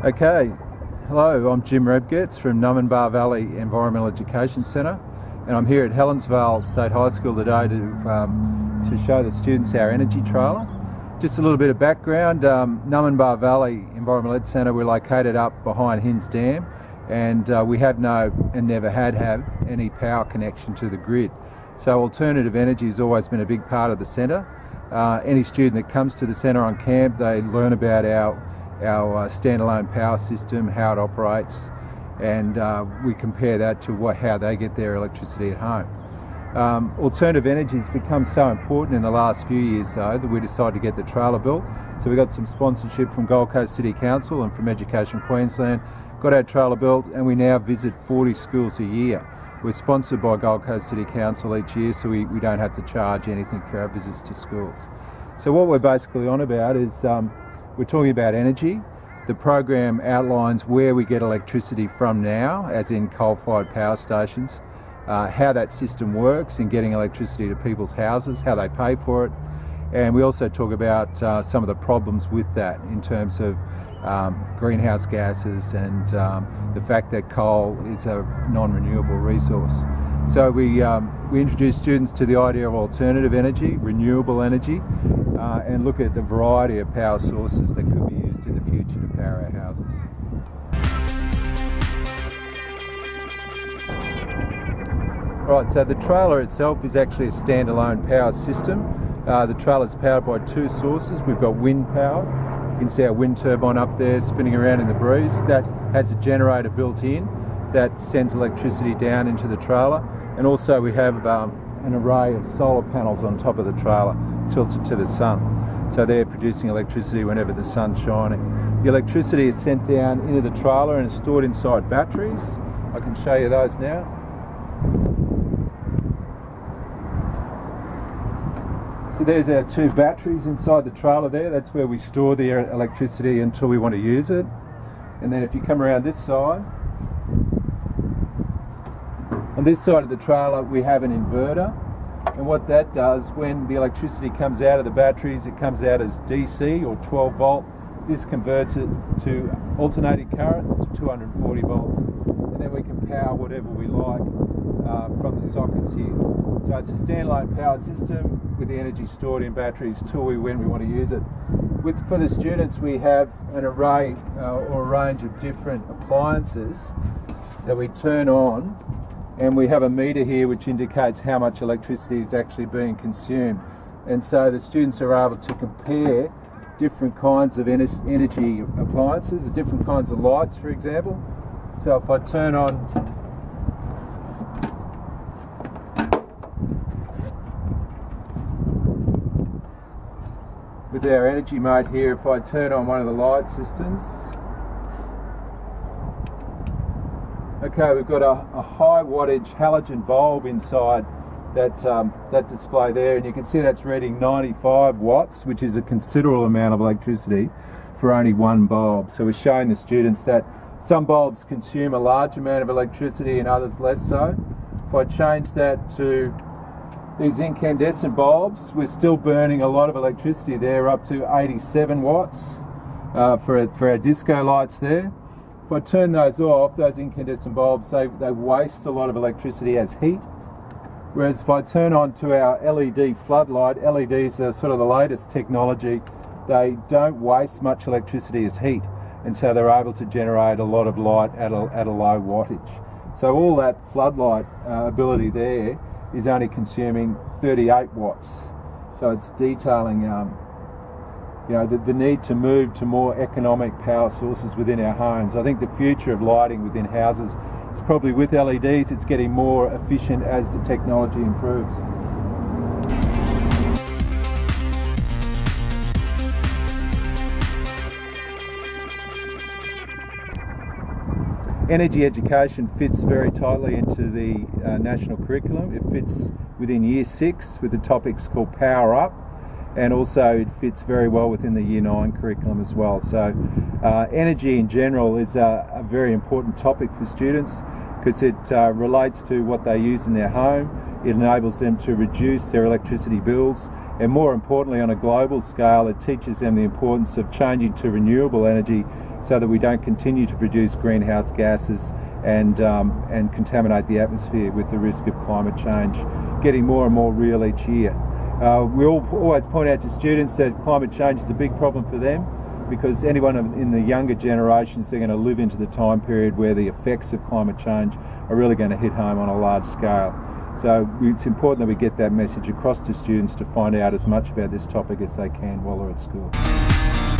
Okay, hello, I'm Jim Rebgetz from Numinbah Valley Environmental Education Centre and I'm here at Helensvale State High School today to, um, to show the students our energy trailer. Just a little bit of background, um, Numinbah Valley Environmental Ed Centre, we're located up behind Hinze Dam and uh, we have no and never had have any power connection to the grid. So alternative energy has always been a big part of the centre. Uh, any student that comes to the centre on camp, they learn about our our uh, standalone power system, how it operates, and uh, we compare that to what, how they get their electricity at home. Um, alternative energy has become so important in the last few years though that we decided to get the trailer built. So we got some sponsorship from Gold Coast City Council and from Education Queensland, got our trailer built and we now visit 40 schools a year. We're sponsored by Gold Coast City Council each year so we, we don't have to charge anything for our visits to schools. So what we're basically on about is um, we're talking about energy. The program outlines where we get electricity from now, as in coal-fired power stations, uh, how that system works in getting electricity to people's houses, how they pay for it, and we also talk about uh, some of the problems with that in terms of um, greenhouse gases and um, the fact that coal is a non-renewable resource. So we, um, we introduce students to the idea of alternative energy, renewable energy, uh, and look at the variety of power sources that could be used in the future to power our houses. Right, so the trailer itself is actually a standalone power system. Uh, the trailer is powered by two sources. We've got wind power. You can see our wind turbine up there spinning around in the breeze. That has a generator built in that sends electricity down into the trailer. And also we have um, an array of solar panels on top of the trailer tilted to the sun. So they're producing electricity whenever the sun's shining. The electricity is sent down into the trailer and stored inside batteries. I can show you those now. So there's our two batteries inside the trailer there. That's where we store the electricity until we want to use it. And then if you come around this side, on this side of the trailer we have an inverter and what that does when the electricity comes out of the batteries it comes out as DC or 12 volt. This converts it to alternating current to 240 volts. And then we can power whatever we like uh, from the sockets here. So it's a standalone power system with the energy stored in batteries till we when we want to use it. With for the students we have an array uh, or a range of different appliances that we turn on and we have a meter here which indicates how much electricity is actually being consumed and so the students are able to compare different kinds of energy appliances, different kinds of lights for example. So if I turn on with our energy mode here, if I turn on one of the light systems Okay, we've got a, a high wattage halogen bulb inside that um, that display there, and you can see that's reading 95 watts, which is a considerable amount of electricity for only one bulb. So we're showing the students that some bulbs consume a large amount of electricity and others less so. If I change that to these incandescent bulbs, we're still burning a lot of electricity there, up to 87 watts uh, for, for our disco lights there. I turn those off, those incandescent bulbs, they, they waste a lot of electricity as heat. Whereas if I turn on to our LED floodlight, LEDs are sort of the latest technology, they don't waste much electricity as heat. And so they're able to generate a lot of light at a, at a low wattage. So all that floodlight uh, ability there is only consuming 38 watts. So it's detailing um, you know, the, the, need to move to more economic power sources within our homes. I think the future of lighting within houses is probably with LEDs, it's getting more efficient as the technology improves. Energy education fits very tightly into the uh, national curriculum. It fits within year six with the topics called Power Up, and also it fits very well within the Year 9 curriculum as well. So uh, energy in general is a, a, very important topic for students because it uh, relates to what they use in their home, it enables them to reduce their electricity bills and more importantly on a global scale it teaches them the importance of changing to renewable energy so that we don't continue to produce greenhouse gases and, um, and contaminate the atmosphere with the risk of climate change getting more and more real each year. Uh, we all, always point out to students that climate change is a big problem for them because anyone in the younger generations, they're going to live into the time period where the effects of climate change are really going to hit home on a large scale. So it's important that we get that message across to students to find out as much about this topic as they can while they're at school.